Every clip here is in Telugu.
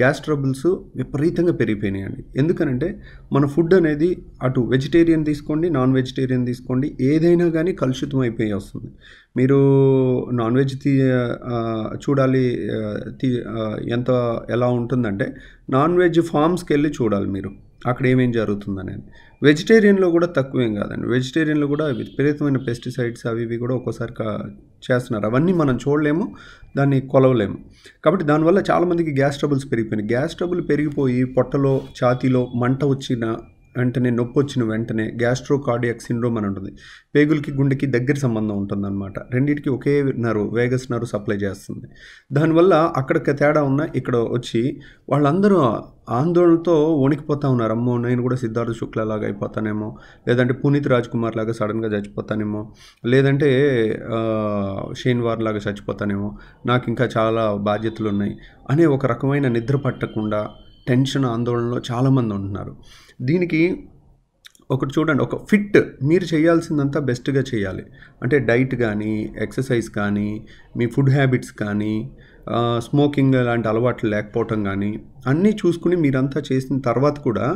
గ్యాస్ ట్రబుల్స్ విపరీతంగా పెరిగిపోయినాయండి. ఎందుకనంటే మన ఫుడ్ అనేది అటు వెజిటేరియన్ తీసుకోండి నాన్ వెజిటేరియన్ తీసుకోండి ఏదైనా కానీ కలుషితం అయిపోయి వస్తుంది. మీరు నాన్ వెజ్ తీ చూడాలి తీ ఎంత ఎలా ఉంటుందంటే నాన్ వెజ్ ఫామ్స్కి వెళ్ళి చూడాలి మీరు. అక్కడ ఏమేం జరుగుతుందనేది. వెజిటేరియన్లో కూడా తక్కువేం కాదండి. వెజిటేరియన్లో కూడా విపరీతమైన పెస్టిసైడ్స్ అవి ఇవి కూడా ఒక్కోసారి చేస్తున్నారు. అవన్నీ మనం చూడలేము దాన్ని కొలవలేము. కాబట్టి దానివల్ల చాలామందికి గ్యాస్ ట్రబుల్స్ పెరిగిపోయినాయి. గ్యాస్ ట్రబుల్ పెరిగిపోయి పొట్టలో ఛాతీలో మంట వచ్చిన వెంటనే నొప్పి వచ్చిన వెంటనే గ్యాస్ట్రో కార్డియాక్ సిండ్రోమ్ అని ఉంటుంది. పేగులకి గుండెకి దగ్గర సంబంధం ఉంటుంది అనమాట రెండింటికి ఒకే నరు వేగస్ నరు సప్లై చేస్తుంది. దానివల్ల అక్కడికి తేడా ఉన్న ఇక్కడ వచ్చి వాళ్ళందరూ ఆందోళనతో వణికిపోతా ఉన్నారు. అమ్మో నేను కూడా సిద్ధార్థ శుక్లా లాగా అయిపోతానేమో లేదంటే పునీత్ రాజ్ కుమార్ లాగా సడన్గా చచ్చిపోతానేమో లేదంటే ఆ, షేన్ వార్ లాగా చచ్చిపోతానేమో నాకు ఇంకా చాలా బాధ్యతలు ఉన్నాయి అనే ఒక రకమైన నిద్ర పట్టకుండా టెన్షన్ ఆందోళనలో చాలామంది ఉంటున్నారు. దీనికి ఒకటి చూడండి ఒక ఫిట్ మీరు చేయాల్సిందంతా బెస్ట్గా చేయాలి. అంటే డైట్ కానీ ఎక్సర్సైజ్ కానీ మీ ఫుడ్ హ్యాబిట్స్ కానీ స్మోకింగ్ లాంటి అలవాట్లు లేకపోవటం కానీ అన్నీ చూసుకుని మీరంతా చేసిన తర్వాత కూడా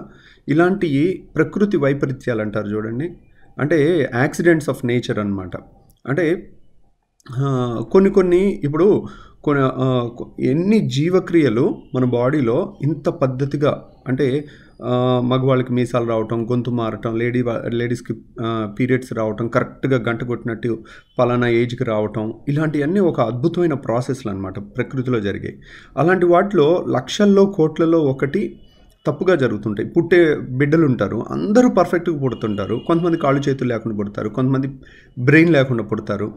ఇలాంటి ప్రకృతి వైపరీత్యాలు అంటారు చూడండి. అంటే యాక్సిడెంట్స్ ఆఫ్ నేచర్ అనమాట అంటే కొన్ని కొన్ని ఇప్పుడు కొన్ని ఎన్ని జీవక్రియలు మన బాడీలో ఇంత పద్ధతిగా అంటే మగవాళ్ళకి మీసాలు రావటం గొంతు మారటం లేడీ లేడీస్కి పీరియడ్స్ రావటం కరెక్ట్గా గంట కొట్టినట్టు పలానా ఏజ్కి రావటం ఇలాంటివన్నీ ఒక అద్భుతమైన ప్రాసెస్లు అనమాట ప్రకృతిలో జరిగాయి. అలాంటి వాటిలో లక్షల్లో కోట్లలో ఒకటి తప్పుగా జరుగుతుంటాయి. పుట్టే బిడ్డలు ఉంటారు అందరూ పర్ఫెక్ట్గా పుడుతుంటారు. కొంతమంది కాళ్ళు చేతులు లేకుండా పుడతారు. కొంతమంది బ్రెయిన్ లేకుండా పుడతారు.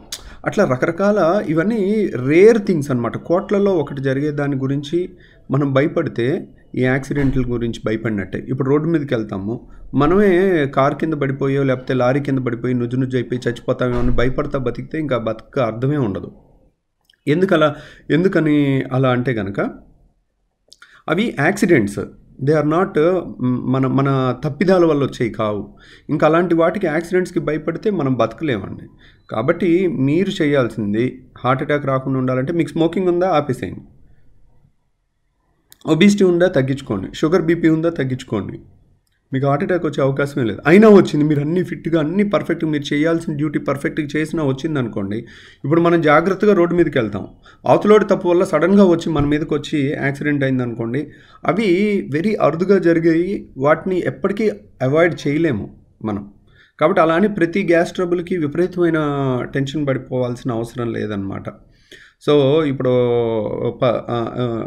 అట్లా రకరకాల ఇవన్నీ రేర్ థింగ్స్ అనమాట కోట్లలో ఒకటి జరిగే దాని గురించి మనం భయపడితే ఈ యాక్సిడెంట్ల గురించి భయపడినట్టే. ఇప్పుడు రోడ్డు మీదకి వెళ్తాము. మనమే కార్ కింద పడిపోయో లేకపోతే లారీ కింద పడిపోయి నుజ్జు నుజ్జు అయిపోయి చచ్చిపోతామేమో అని భయపడతా బతికితే ఇంకా బతుక అర్థమే ఉండదు. ఎందుకలా? ఎందుకని అలా అంటే కనుక అవి యాక్సిడెంట్స్ దే ఆర్ నాట్ మన మన తప్పిదాల వల్ల వచ్చేవి కావు. ఇంకా అలాంటి వాటికి యాక్సిడెంట్స్కి భయపడితే మనం బతకలేమండి. కాబట్టి మీరు చేయాల్సింది హార్ట్ అటాక్ రాకుండా ఉండాలంటే మీకు స్మోకింగ్ ఉందా ఆపేసేయండి. ఒబిసిటీ ఉందా తగ్గించుకోండి. షుగర్ బీపీ ఉందా తగ్గించుకోండి. మీకు హార్ట్ అటాక్ వచ్చే అవకాశమే లేదు. అయినా వచ్చింది మీరు అన్ని ఫిట్గా అన్ని పర్ఫెక్ట్ మీరు చేయాల్సిన డ్యూటీ పర్ఫెక్ట్గా చేసినా వచ్చింది అనుకోండి ఇప్పుడు మనం జాగ్రత్తగా రోడ్డు మీదకి వెళ్తాం. అవతలోడి తప్పు వల్ల సడన్గా వచ్చి మన మీదకి వచ్చి యాక్సిడెంట్ అయింది అనుకోండి అవి వెరీ అరుదుగా జరిగాయి వాటిని ఎప్పటికీ అవాయిడ్ చేయలేము మనం. కాబట్టి అలానే ప్రతి గ్యాస్ ట్రబుల్కి విపరీతమైన టెన్షన్ పడిపోవాల్సిన అవసరం లేదనమాట సో ఇప్పుడు ప-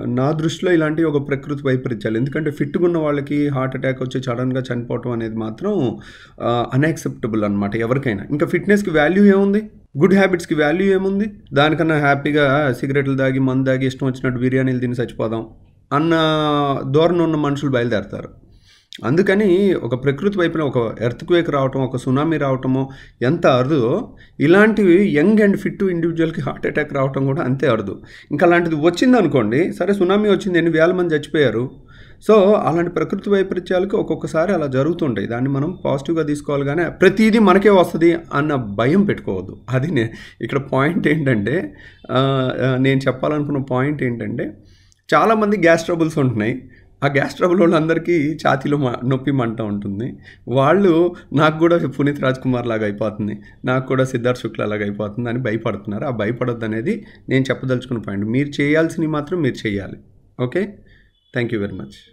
నా దృష్టిలో ఇలాంటి ఒక ప్రకృతి వైపరీత్యాలు. ఎందుకంటే ఫిట్గా ఉన్న వాళ్ళకి హార్ట్ అటాక్ వచ్చి సడన్గా చనిపోవటం అనేది మాత్రం అన్యాక్సెప్టబుల్ అనమాట ఎవరికైనా. ఇంకా ఫిట్నెస్కి వాల్యూ ఏముంది? గుడ్ హ్యాబిట్స్కి వాల్యూ ఏముంది? దానికన్నా హ్యాపీగా సిగరెట్లు దాగి మందు దాగి ఇష్టం వచ్చినట్టు బిర్యానీలు తిని చచ్చిపోదాం అన్న ధోరణి ఉన్న మనుషులు బయలుదేరతారు. అందుకని ఒక ప్రకృతి వైపున ఒక ఎర్త్ క్వేక్ రావటం ఒక సునామీ రావటమో ఎంత అరుదో ఇలాంటివి యంగ్ అండ్ ఫిట్ ఇండివిజువల్కి హార్ట్ అటాక్ రావటం కూడా అంతే అరుదు. ఇంకా అలాంటిది వచ్చింది అనుకోండి సరే సునామీ వచ్చింది ఎన్ని వేల మంది చచ్చిపోయారు? సో అలాంటి ప్రకృతి వైపరీత్యాలకి ఒక్కొక్కసారి అలా జరుగుతుంటాయి. దాన్ని మనం పాజిటివ్గా తీసుకోవాలి కానీ ప్రతిదీ మనకే వస్తుంది అన్న భయం పెట్టుకోవద్దు. అది నే ఇక్కడ పాయింట్ ఏంటంటే నేను చెప్పాలనుకున్న పాయింట్ ఏంటంటే చాలామంది గ్యాస్ ట్రబుల్స్ ఉంటున్నాయి. ఆ గ్యాస్ ట్రబుల్ వాళ్ళందరికీ ఛాతీలో మ- నొప్పి మంట ఉంటుంది. వాళ్ళు నాకు కూడా పునీత్ రాజ్ కుమార్ లాగా అయిపోతుంది. నాకు కూడా సిద్ధార్థ్ శుక్లా లాగా అయిపోతుంది అని భయపడుతున్నారు. ఆ భయపడొద్దు అనేది నేను చెప్పదలుచుకున్న పాయింట్ మీరు చేయాల్సినవి మాత్రం మీరు చేయాలి. Okay? Thank you very much